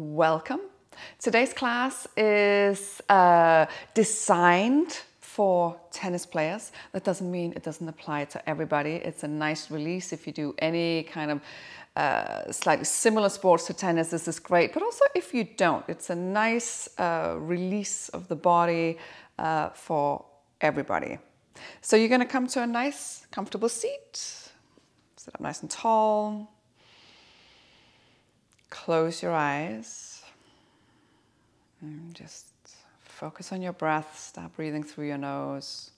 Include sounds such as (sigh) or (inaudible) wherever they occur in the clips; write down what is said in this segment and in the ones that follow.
Welcome. Today's class is uh, designed for tennis players. That doesn't mean it doesn't apply to everybody. It's a nice release if you do any kind of uh, slightly similar sports to tennis. This is great, but also if you don't, it's a nice uh, release of the body uh, for everybody. So you're going to come to a nice, comfortable seat. Sit up nice and tall. Close your eyes. And just focus on your breath. Start breathing through your nose.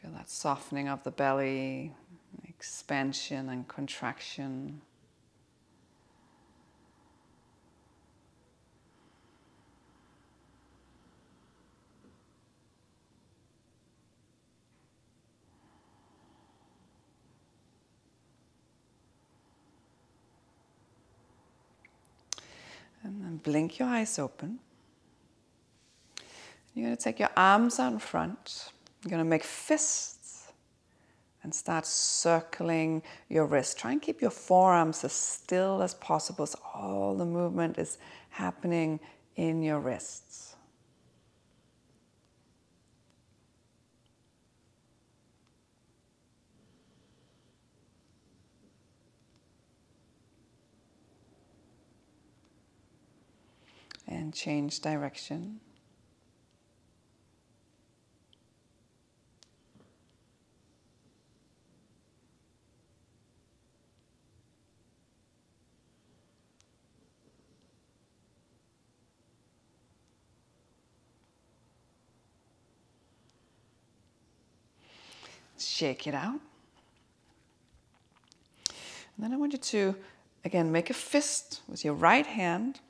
Feel that softening of the belly, expansion and contraction. And blink your eyes open. You're going to take your arms out in front. You're going to make fists and start circling your wrist. Try and keep your forearms as still as possible so all the movement is happening in your wrists. And change direction. Shake it out. And then I want you to, again, make a fist with your right hand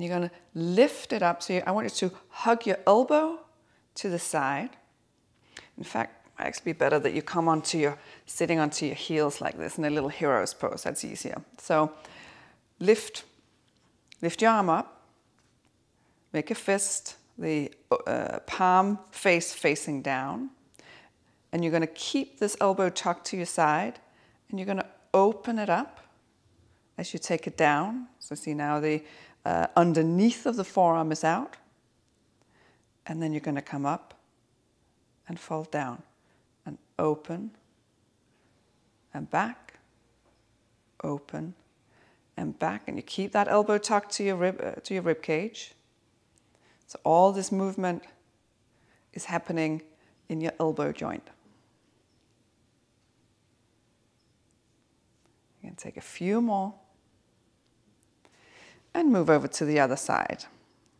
and you're going to lift it up. So you, I want you to hug your elbow to the side. In fact, might actually be better that you come onto your, sitting onto your heels like this in a little hero's pose. That's easier. So lift, lift your arm up. Make a fist, the uh, palm face facing down. And you're going to keep this elbow tucked to your side. And you're going to open it up as you take it down. So see now the uh, underneath of the forearm is out. And then you're going to come up and fold down and open and back, open and back. And you keep that elbow tucked to your rib, uh, to your rib cage. So all this movement is happening in your elbow joint. You can take a few more and move over to the other side.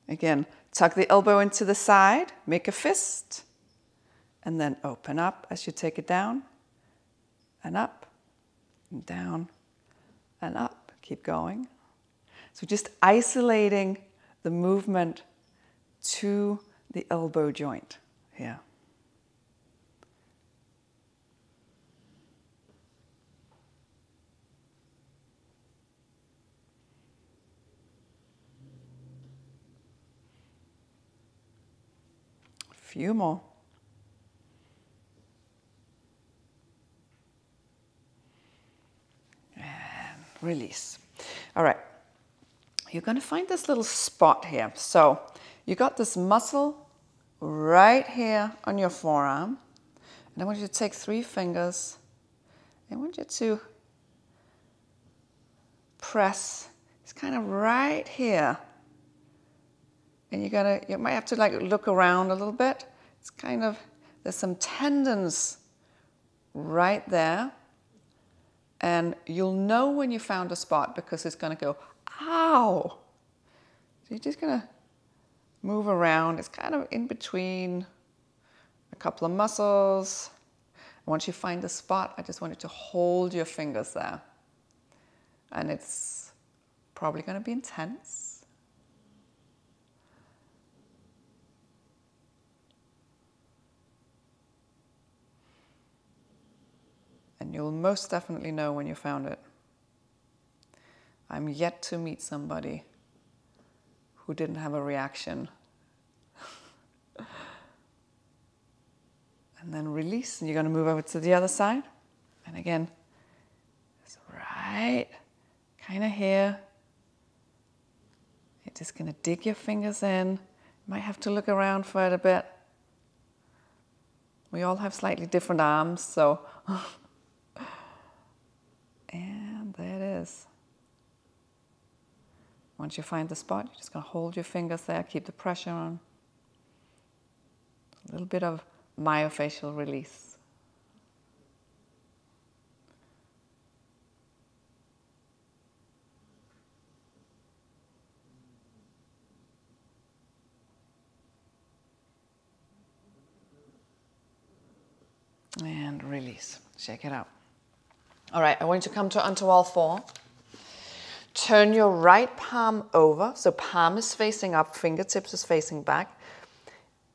Again, tuck the elbow into the side, make a fist, and then open up as you take it down, and up, and down, and up. Keep going. So just isolating the movement to the elbow joint here. Few more. And release. All right. You're going to find this little spot here. So you got this muscle right here on your forearm. And I want you to take three fingers. And I want you to press. It's kind of right here and you're gonna, you might have to like look around a little bit. It's kind of, there's some tendons right there. And you'll know when you found a spot because it's gonna go, ow. So you're just gonna move around. It's kind of in between a couple of muscles. once you find the spot, I just want you to hold your fingers there. And it's probably gonna be intense. And you'll most definitely know when you found it. I'm yet to meet somebody who didn't have a reaction. (laughs) and then release, and you're going to move over to the other side. And again, it's right kind of here. You're just going to dig your fingers in. You might have to look around for it a bit. We all have slightly different arms, so. (laughs) and there it is. Once you find the spot, you're just going to hold your fingers there, keep the pressure on. A little bit of myofascial release. And release. Shake it out. All right, I want you to come to onto all four. Turn your right palm over, so palm is facing up, fingertips is facing back.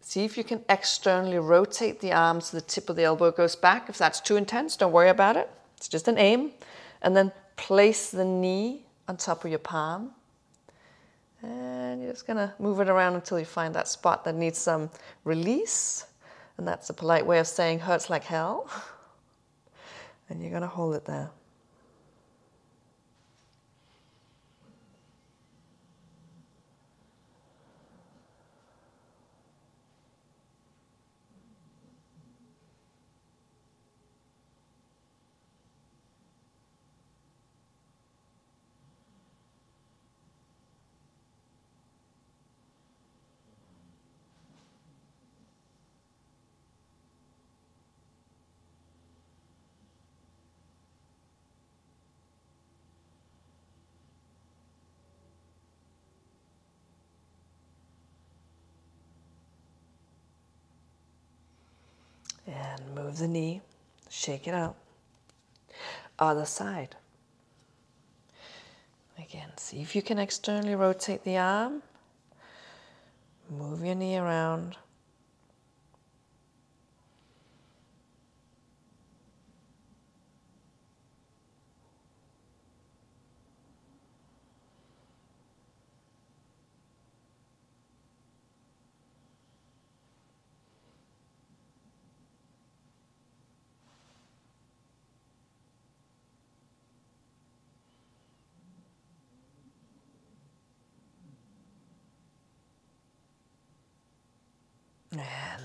See if you can externally rotate the arm so the tip of the elbow goes back. If that's too intense, don't worry about it. It's just an aim. And then place the knee on top of your palm. And you're just gonna move it around until you find that spot that needs some release. And that's a polite way of saying hurts like hell. (laughs) And you're gonna hold it there. And move the knee, shake it out. Other side. Again, see if you can externally rotate the arm. Move your knee around.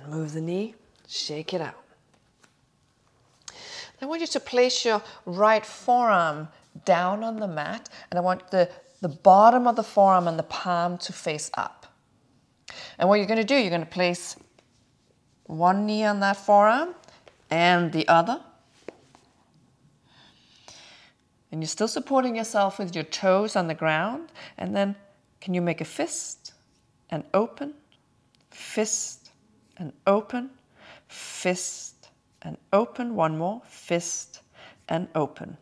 And move the knee, shake it out. I want you to place your right forearm down on the mat, and I want the, the bottom of the forearm and the palm to face up. And what you're going to do, you're going to place one knee on that forearm and the other. And you're still supporting yourself with your toes on the ground. And then can you make a fist and open, fist and open, fist and open. One more, fist and open.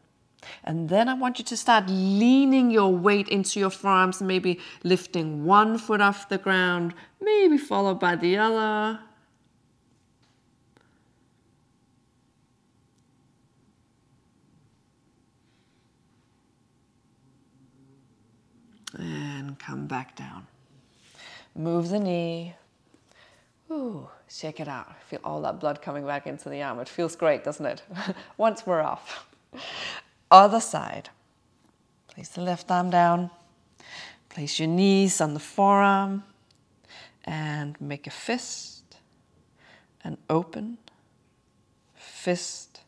And then I want you to start leaning your weight into your forearms, maybe lifting one foot off the ground, maybe followed by the other. And come back down. Move the knee, Ooh, shake it out. Feel all that blood coming back into the arm. It feels great, doesn't it? (laughs) Once we're off. Other side. Place the left arm down. Place your knees on the forearm and make a fist and open. Fist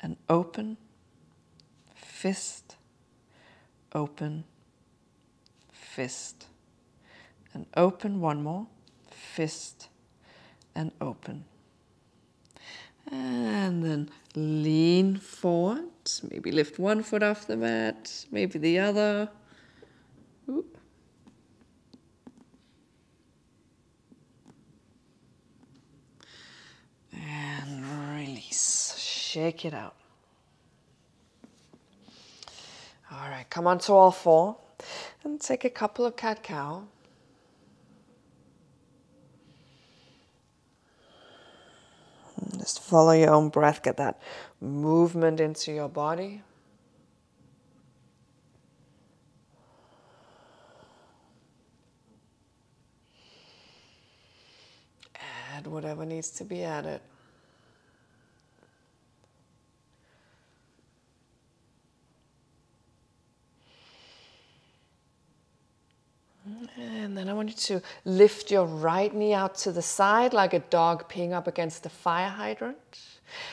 and open. Fist, open, fist, and open. One more. Fist, and open. And then lean forward, maybe lift one foot off the mat, maybe the other. Oop. And release, shake it out. All right, come onto all four and take a couple of cat cow. Just follow your own breath, get that movement into your body. Add whatever needs to be added. I want you to lift your right knee out to the side like a dog peeing up against a fire hydrant.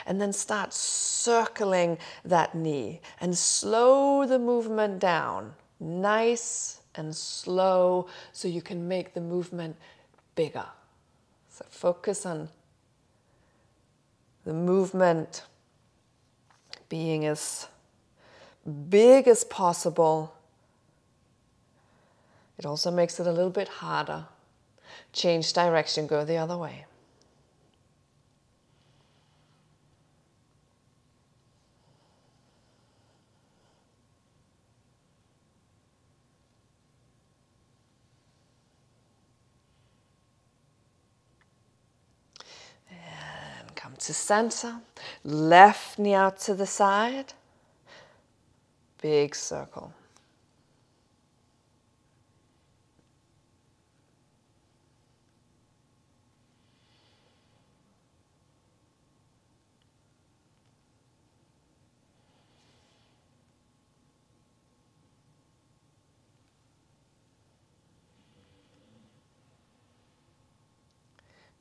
And then start circling that knee and slow the movement down. Nice and slow so you can make the movement bigger. So focus on the movement being as big as possible. It also makes it a little bit harder. Change direction, go the other way. And come to center, left knee out to the side, big circle.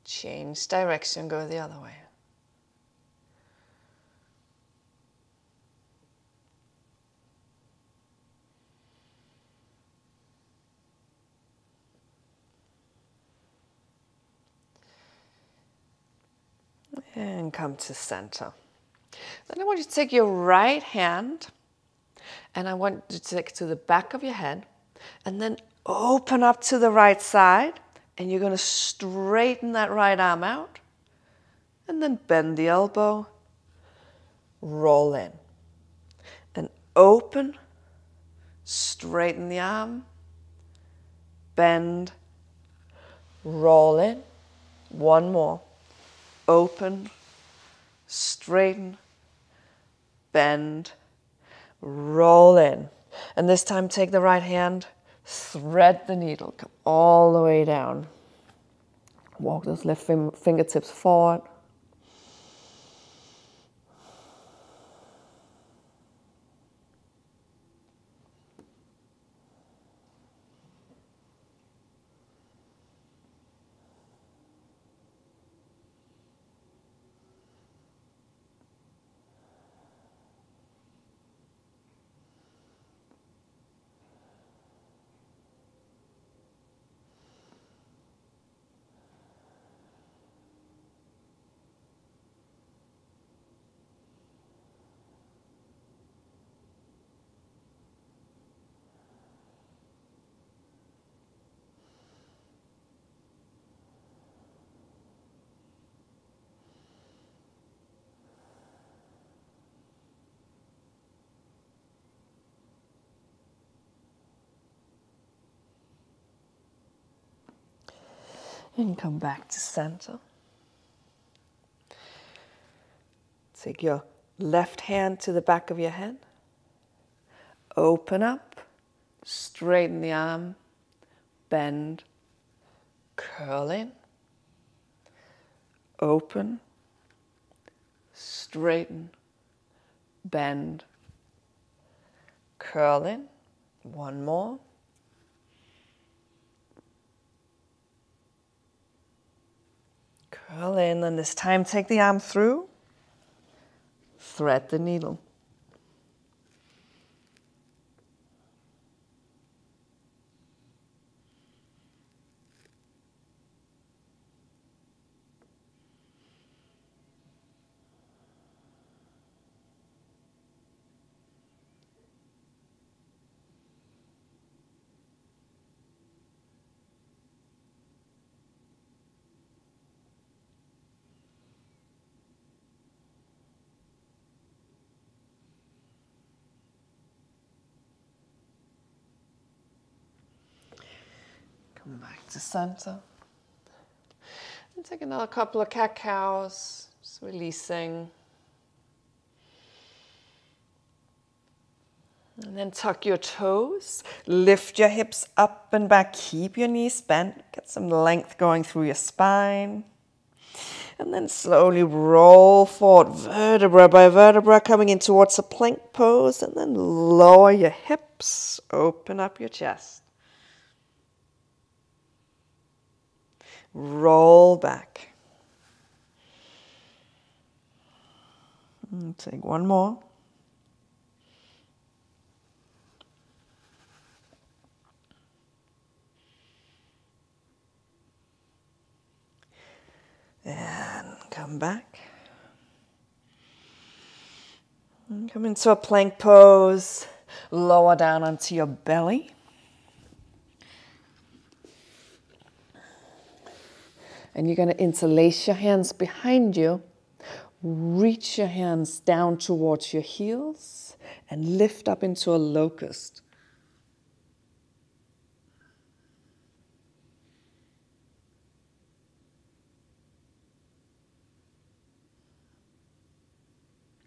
Change direction, go the other way. And come to center. Then I want you to take your right hand and I want you to take it to the back of your head and then open up to the right side and you're going to straighten that right arm out and then bend the elbow, roll in and open, straighten the arm, bend, roll in. One more open, straighten, bend, roll in. And this time, take the right hand, thread the needle, come all the way down. Walk those left fingertips forward. And come back to center. Take your left hand to the back of your head. Open up, straighten the arm, bend, curl in, open, straighten, bend, curl in. One more. Curl in, and this time take the arm through, thread the needle. Back to center. And take another couple of cat cows, just releasing. And then tuck your toes, lift your hips up and back, keep your knees bent, get some length going through your spine. And then slowly roll forward, vertebra by vertebra, coming in towards a plank pose, and then lower your hips, open up your chest. Roll back. And take one more. And come back. And come into a plank pose. Lower down onto your belly. And you're going to interlace your hands behind you. Reach your hands down towards your heels and lift up into a locust.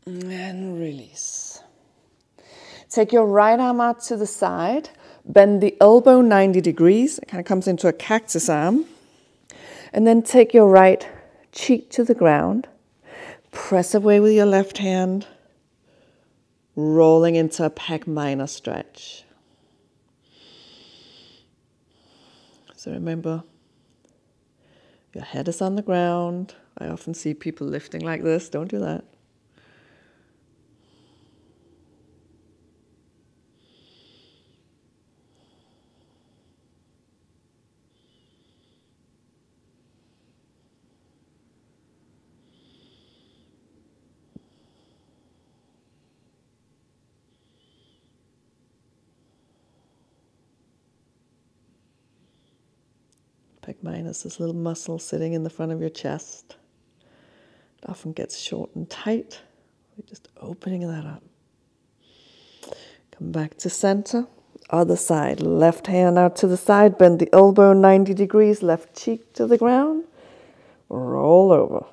And release. Take your right arm out to the side, bend the elbow 90 degrees. It kind of comes into a cactus arm. And then take your right cheek to the ground. Press away with your left hand, rolling into a pec minor stretch. So remember, your head is on the ground. I often see people lifting like this. Don't do that. Minus this little muscle sitting in the front of your chest. It often gets short and tight. We're just opening that up. Come back to center. Other side. Left hand out to the side. Bend the elbow 90 degrees. Left cheek to the ground. Roll over.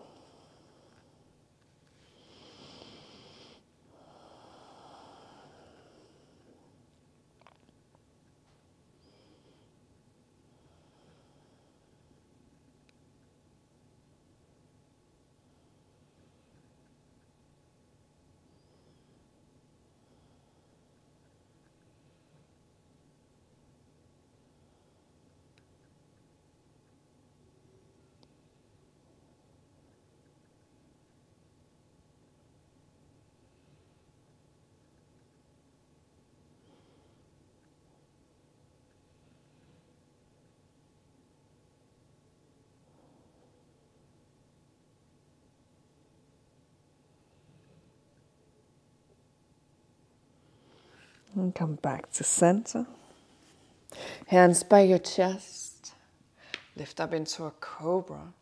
And come back to center. Hands by your chest. Lift up into a cobra.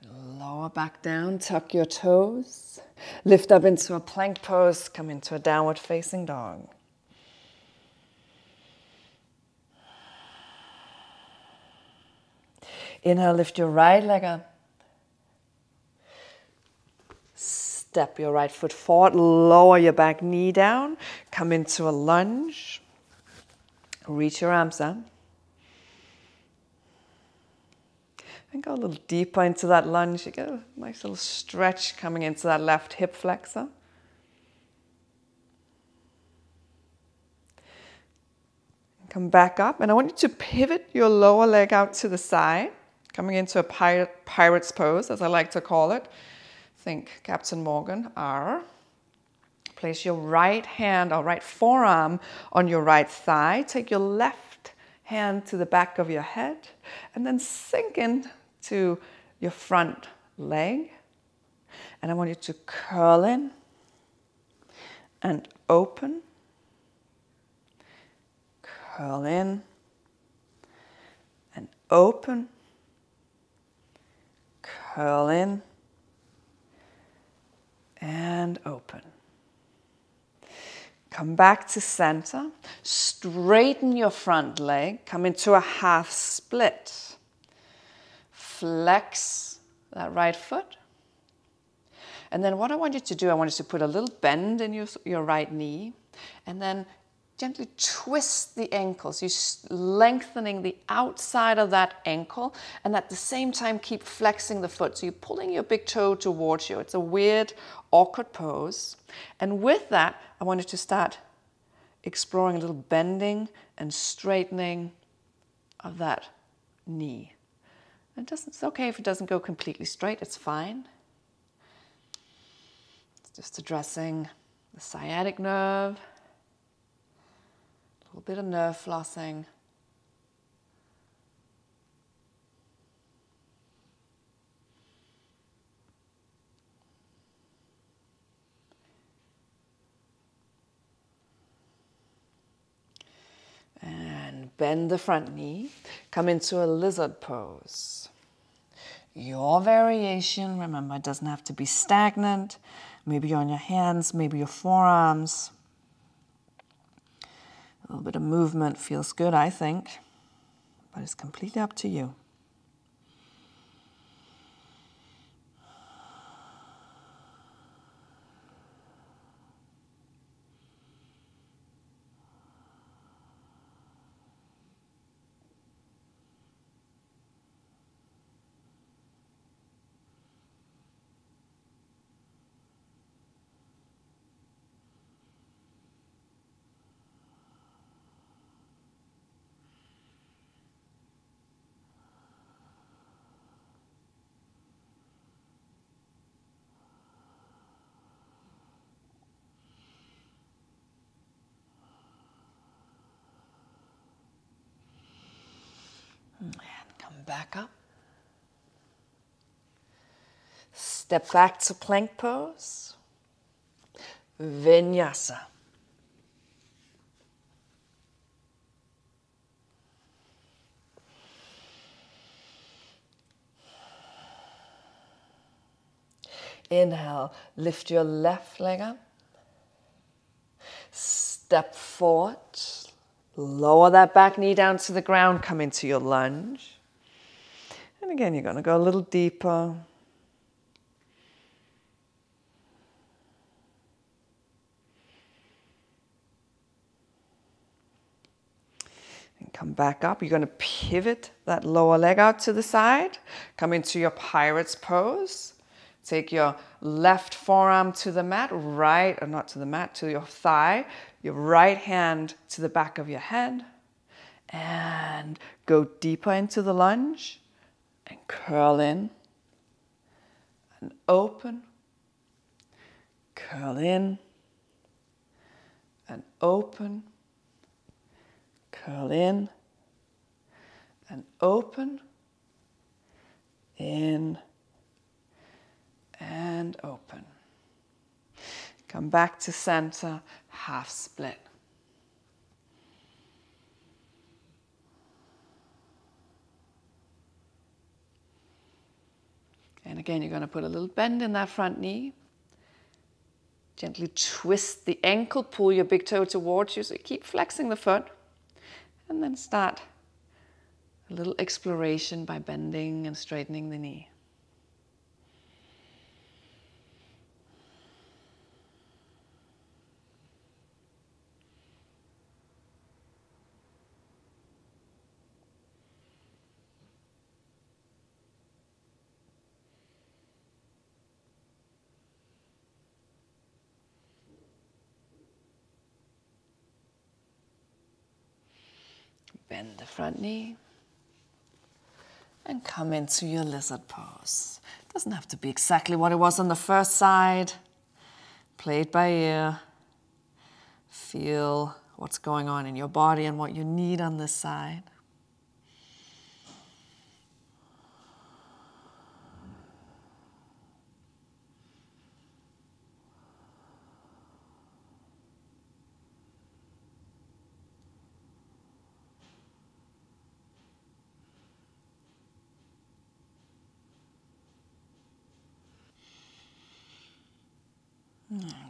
And lower back down, tuck your toes. Lift up into a plank pose, come into a downward facing dog. Inhale, lift your right leg up. Step your right foot forward, lower your back knee down, come into a lunge. Reach your arms up. And go a little deeper into that lunge. You get a nice little stretch coming into that left hip flexor. Come back up, and I want you to pivot your lower leg out to the side, coming into a pirate, pirate's pose, as I like to call it. Think Captain Morgan, R. Place your right hand or right forearm on your right thigh. Take your left hand to the back of your head and then sink in to your front leg. And I want you to curl in and open. Curl in and open. Curl in and open. Come back to center. Straighten your front leg. Come into a half split. Flex that right foot. And then what I want you to do, I want you to put a little bend in your, your right knee and then gently twist the ankles. You're lengthening the outside of that ankle and at the same time keep flexing the foot. So you're pulling your big toe towards you. It's a weird, awkward pose. And with that, I want you to start exploring a little bending and straightening of that knee. It doesn't, it's okay if it doesn't go completely straight, it's fine. It's just addressing the sciatic nerve, little bit of nerve flossing. And bend the front knee. Come into a lizard pose. Your variation, remember, it doesn't have to be stagnant. Maybe on your hands, maybe your forearms. A little bit of movement feels good, I think, but it's completely up to you. Back up. Step back to plank pose. Vinyasa. Inhale, lift your left leg up. Step forward, Lower that back knee down to the ground, come into your lunge. And again, you're going to go a little deeper. And come back up. You're going to pivot that lower leg out to the side. Come into your pirate's pose. Take your left forearm to the mat, right, or not to the mat, to your thigh your right hand to the back of your head and go deeper into the lunge and curl in. And open, curl in. And open, curl in. And open, in. And open. Come back to center, half split. And again, you're going to put a little bend in that front knee. Gently twist the ankle, pull your big toe towards you, so you keep flexing the foot. And then start a little exploration by bending and straightening the knee. Bend the front knee and come into your lizard pose. Doesn't have to be exactly what it was on the first side. Play it by ear. Feel what's going on in your body and what you need on this side.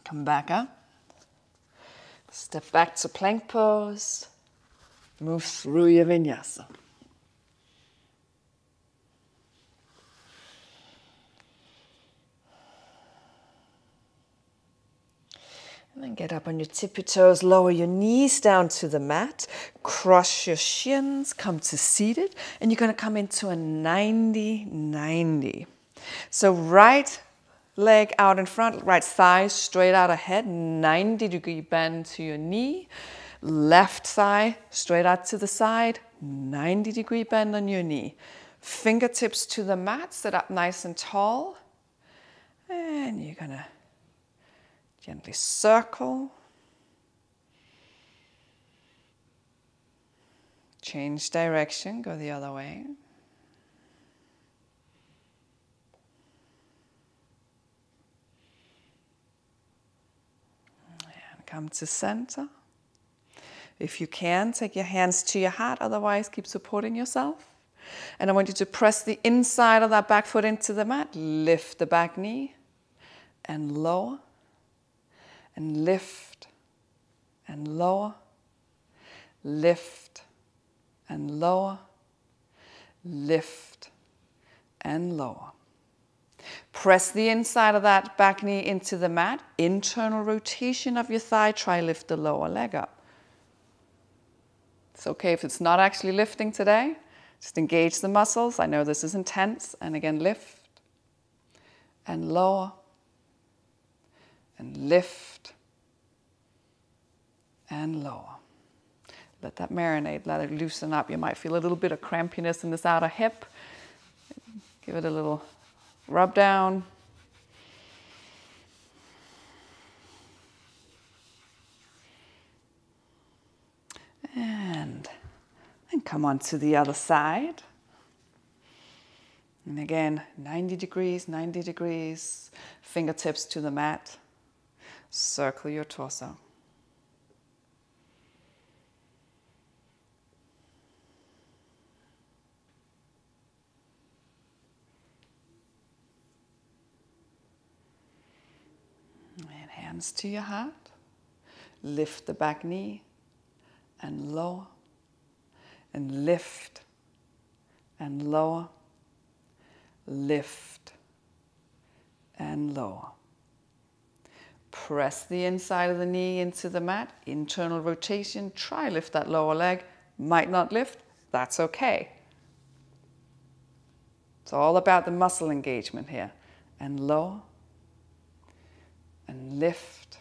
Come back up. Step back to plank pose. Move through your vinyasa. And then get up on your tippy toes, lower your knees down to the mat, cross your shins, come to seated, and you're going to come into a 90 90. So, right leg out in front, right thigh straight out ahead, 90 degree bend to your knee. Left thigh straight out to the side, 90 degree bend on your knee. Fingertips to the mat, sit up nice and tall. And you're gonna gently circle. Change direction, go the other way. Come to center. If you can, take your hands to your heart, otherwise, keep supporting yourself. And I want you to press the inside of that back foot into the mat. Lift the back knee and lower, and lift and lower, lift and lower, lift and lower. Press the inside of that back knee into the mat. Internal rotation of your thigh. Try lift the lower leg up. It's okay if it's not actually lifting today. Just engage the muscles. I know this is intense. And again, lift and lower and lift and lower. Let that marinate, let it loosen up. You might feel a little bit of crampiness in this outer hip. Give it a little rub down. And then come on to the other side. And again, 90 degrees, 90 degrees, fingertips to the mat. Circle your torso. And hands to your heart. Lift the back knee and lower and lift and lower, lift and lower. Press the inside of the knee into the mat, internal rotation. Try lift that lower leg. Might not lift, that's okay. It's all about the muscle engagement here. And lower and lift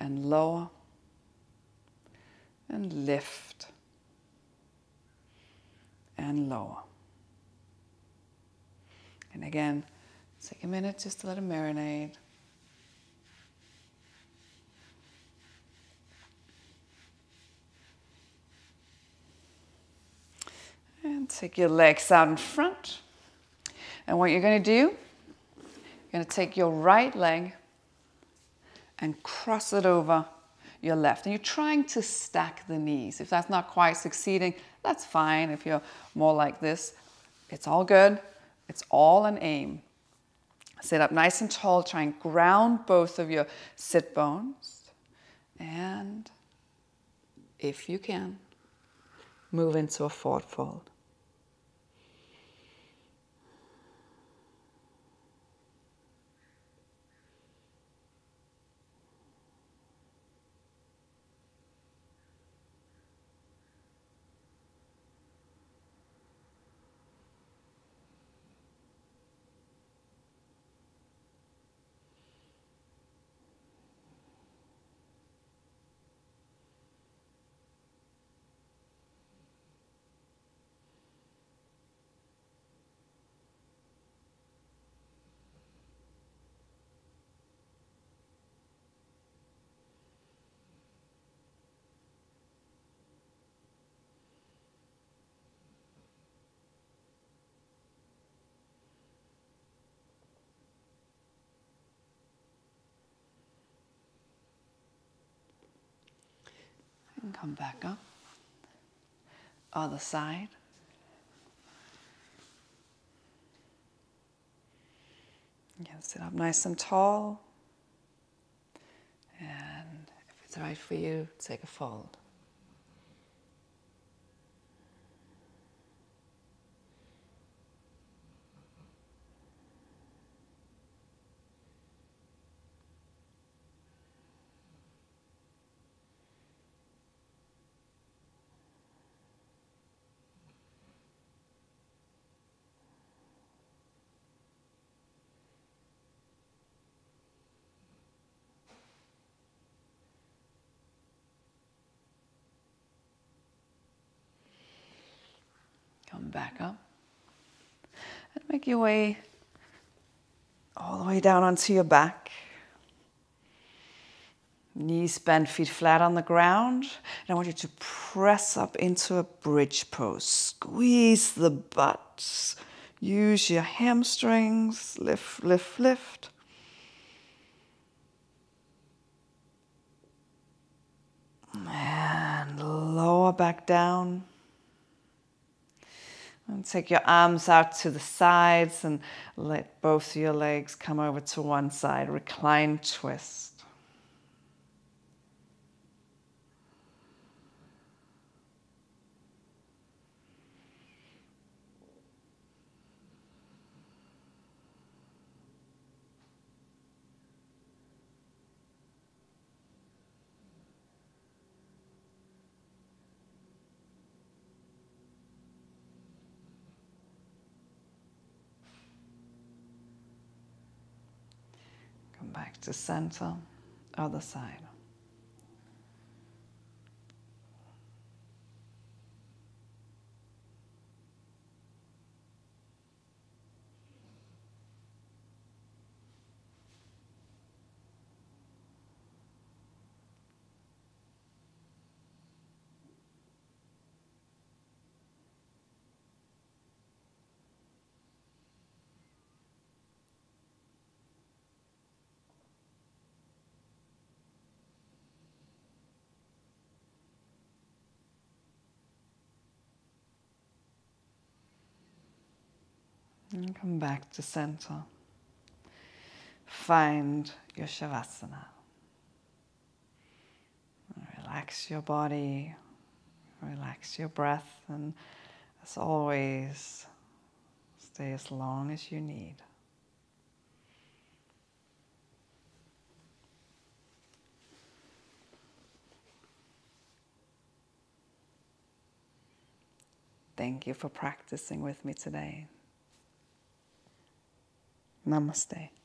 and lower and lift and lower. And again, take a minute just to let it marinate. And take your legs out in front. And what you're going to do, going to take your right leg and cross it over your left. And you're trying to stack the knees. If that's not quite succeeding, that's fine. If you're more like this, it's all good. It's all an aim. Sit up nice and tall. Try and ground both of your sit bones. And if you can, move into a forward fold. And come back up. Other side. Again, sit up nice and tall. And if it's right for you, take a fold. Back up. And make your way all the way down onto your back. Knees bent, feet flat on the ground. And I want you to press up into a bridge pose. Squeeze the butt. Use your hamstrings. Lift, lift, lift. And lower back down. And take your arms out to the sides and let both of your legs come over to one side. Recline twist. Back to center, other side. And come back to center. Find your Shavasana. Relax your body, relax your breath, and as always, stay as long as you need. Thank you for practicing with me today. Namaste.